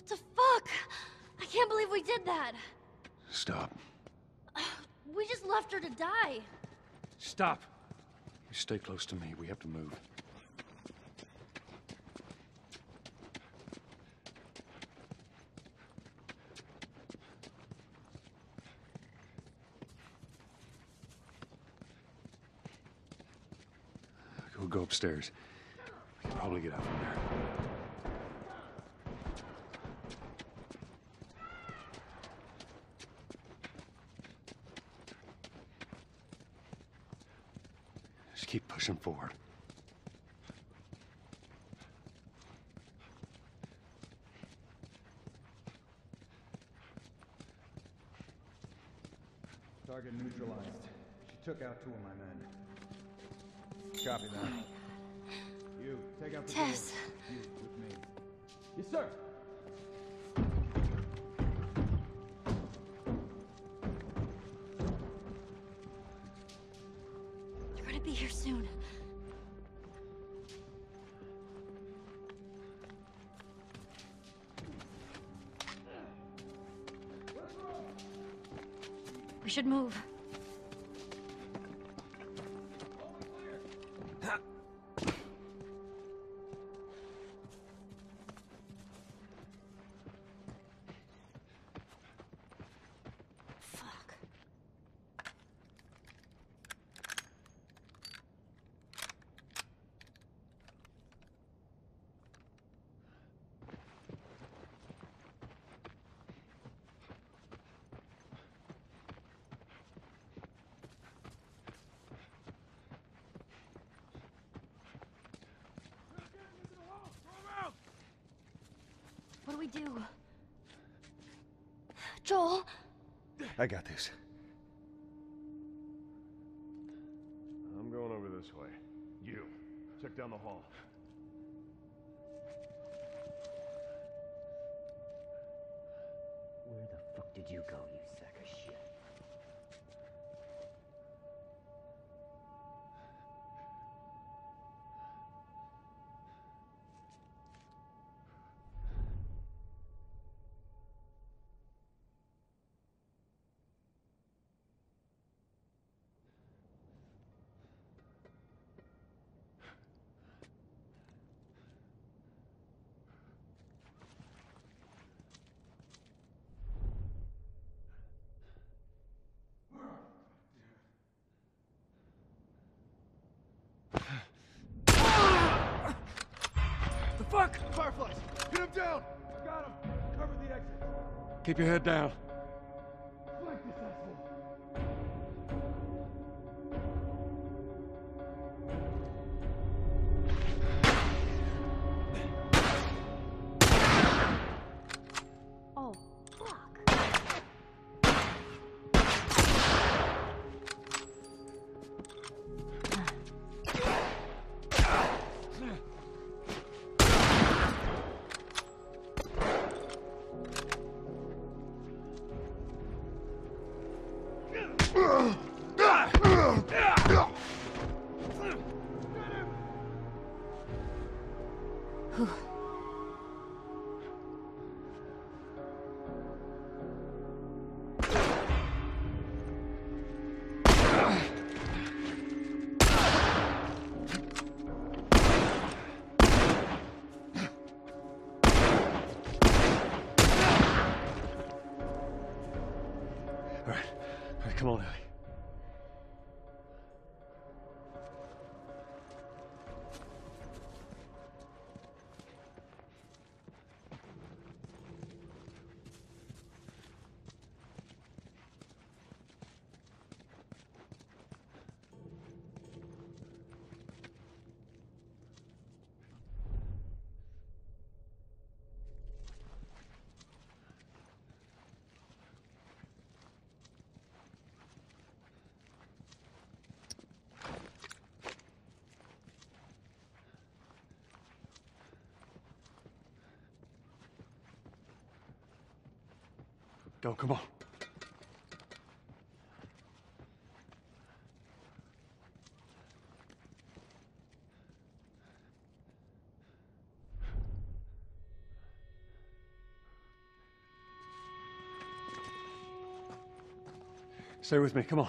What the fuck? I can't believe we did that. Stop. We just left her to die. Stop. You stay close to me. We have to move. We'll go upstairs. We can probably get out from there. Just pushing forward. Target neutralized. She took out two of my men. Copy that. Oh you, take out the Tess. door. You, with me. Yes, sir. We should move. Do? Joel? I got this. I'm going over this way. You, check down the hall. Where the fuck did you go, him down! Got him. Cover the exit. Keep your head down. All Go, come on. Stay with me, come on.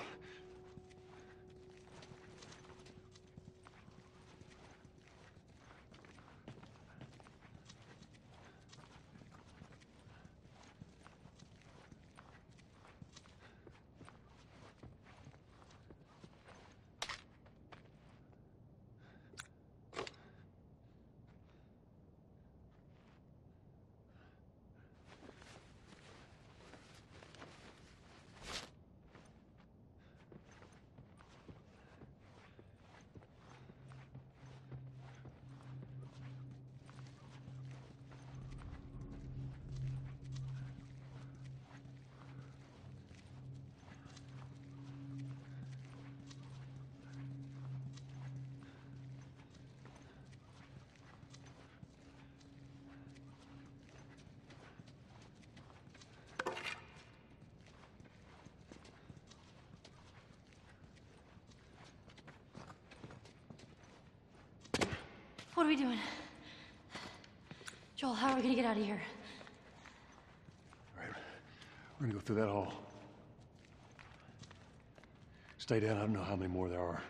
What are we doing? Joel, how are we gonna get out of here? All right, we're gonna go through that hall. Stay down, I don't know how many more there are.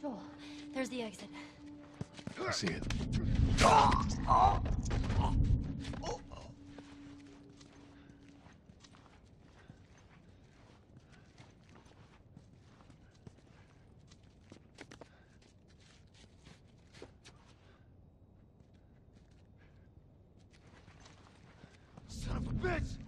Joel, there's the exit. I see it. Son of a bitch!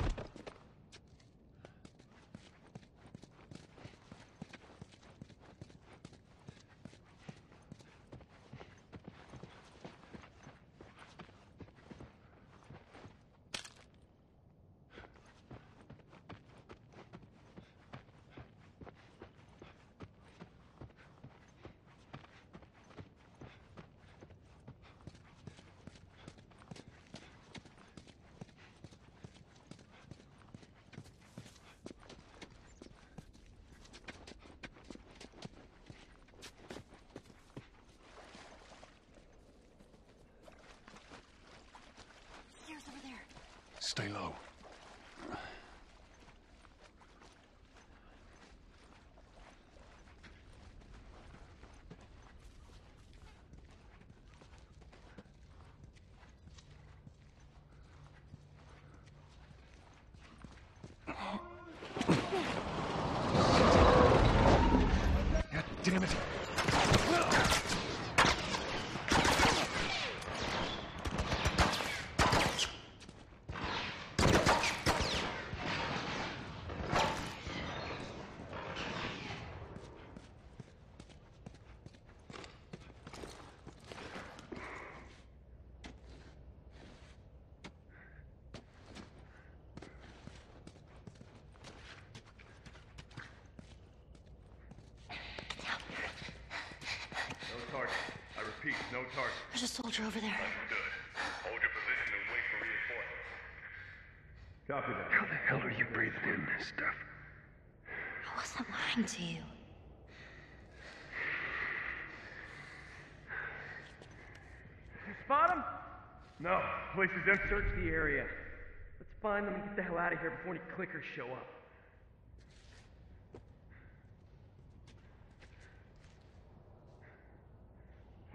Stay low. Repeat, no target. There's a soldier over there. Good. Hold your position and wait for reinforcements. Copy that. How the hell are you breathing in this stuff? I wasn't lying to you. You Spot him? No, place is empty. Search the area. Let's find them and get the hell out of here before any clickers show up.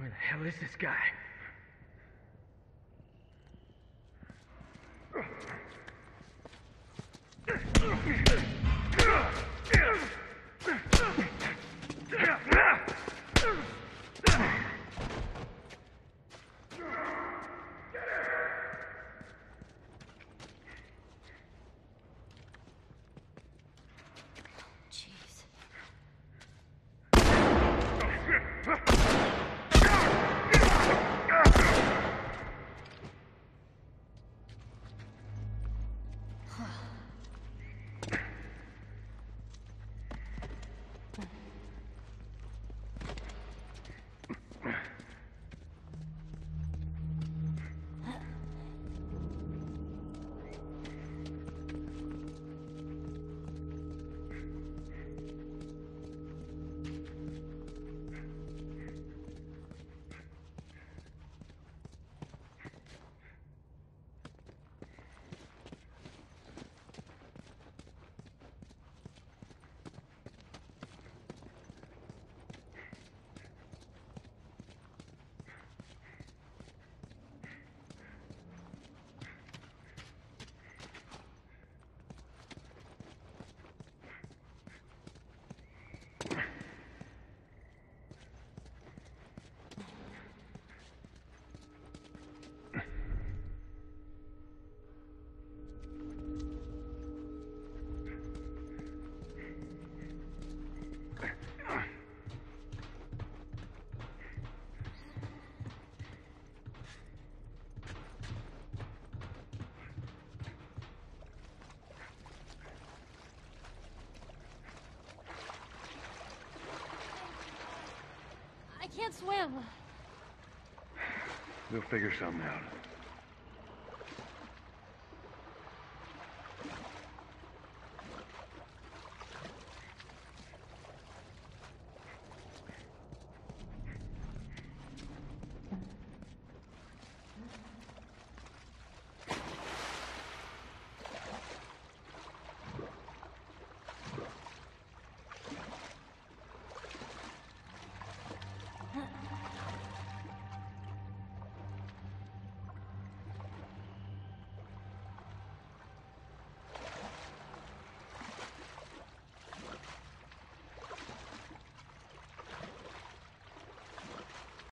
Where the hell is this guy? Can't swim. We'll figure something out.